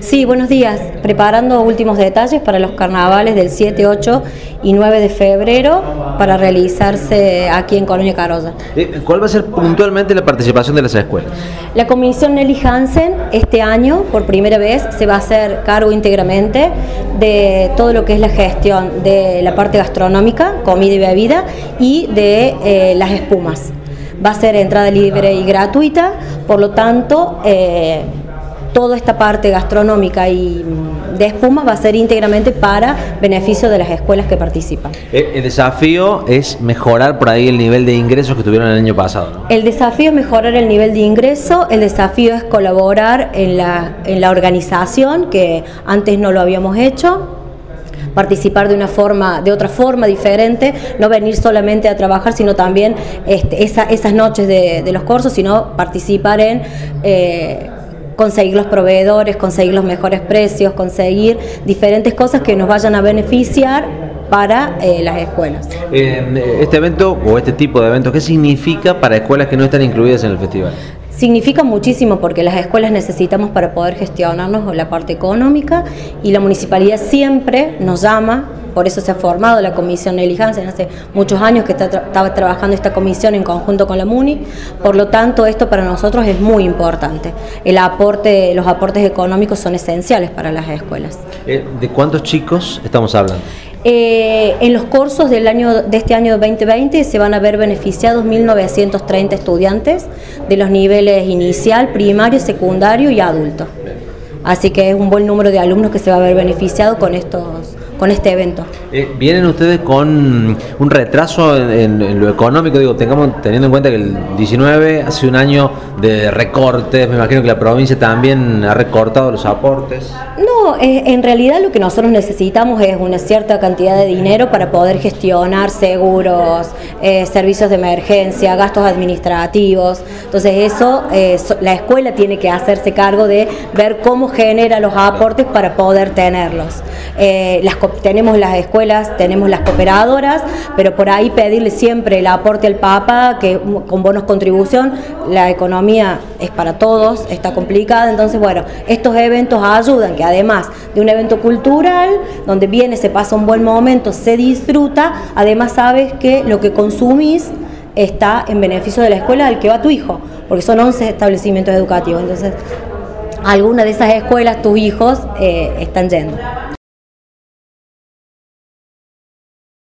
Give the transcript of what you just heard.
Sí, buenos días. Preparando últimos detalles para los carnavales del 7, 8 y 9 de febrero para realizarse aquí en Colonia Carolla. Eh, ¿Cuál va a ser puntualmente la participación de las escuelas? La comisión Nelly Hansen este año, por primera vez, se va a hacer cargo íntegramente de todo lo que es la gestión de la parte gastronómica, comida y bebida, y de eh, las espumas. Va a ser entrada libre y gratuita, por lo tanto... Eh, toda esta parte gastronómica y mm, de espumas va a ser íntegramente para beneficio de las escuelas que participan. Eh, el desafío es mejorar por ahí el nivel de ingresos que tuvieron el año pasado. El desafío es mejorar el nivel de ingreso, el desafío es colaborar en la, en la organización, que antes no lo habíamos hecho, participar de una forma, de otra forma diferente, no venir solamente a trabajar, sino también este, esas noches de, los cursos, sino participar en eh, conseguir los proveedores, conseguir los mejores precios, conseguir diferentes cosas que nos vayan a beneficiar para eh, las escuelas. Eh, este evento o este tipo de eventos, ¿qué significa para escuelas que no están incluidas en el festival? Significa muchísimo porque las escuelas necesitamos para poder gestionarnos la parte económica y la municipalidad siempre nos llama por eso se ha formado la comisión Nelly Hansen, hace muchos años que está estaba trabajando esta comisión en conjunto con la MUNI, por lo tanto esto para nosotros es muy importante. El aporte, los aportes económicos son esenciales para las escuelas. Eh, ¿De cuántos chicos estamos hablando? Eh, en los cursos del año, de este año 2020 se van a ver beneficiados 1.930 estudiantes de los niveles inicial, primario, secundario y adulto. Así que es un buen número de alumnos que se va a ver beneficiado con estos con este evento. Eh, ¿Vienen ustedes con un retraso en, lo económico? Digo, tengamos teniendo en cuenta que el 19 hace un año de recortes, me imagino que la provincia también ha recortado los aportes. No, eh, en realidad lo que nosotros necesitamos es una cierta cantidad de dinero para poder gestionar seguros, eh, servicios de emergencia, gastos administrativos. Entonces eso, la escuela tiene que hacerse cargo de ver cómo genera los aportes para poder tenerlos. las tenemos las escuelas, tenemos las cooperadoras, pero por ahí pedirle siempre el aporte al Papa, que con bonos contribución, la economía es para todos, está complicada, entonces bueno, estos eventos ayudan, que además de un evento cultural, donde viene, se pasa un buen momento, se disfruta, además sabes que lo que consumís está en beneficio de la escuela al que va tu hijo, porque son 11 establecimientos educativos, entonces alguna de esas escuelas tus hijos eh, están yendo.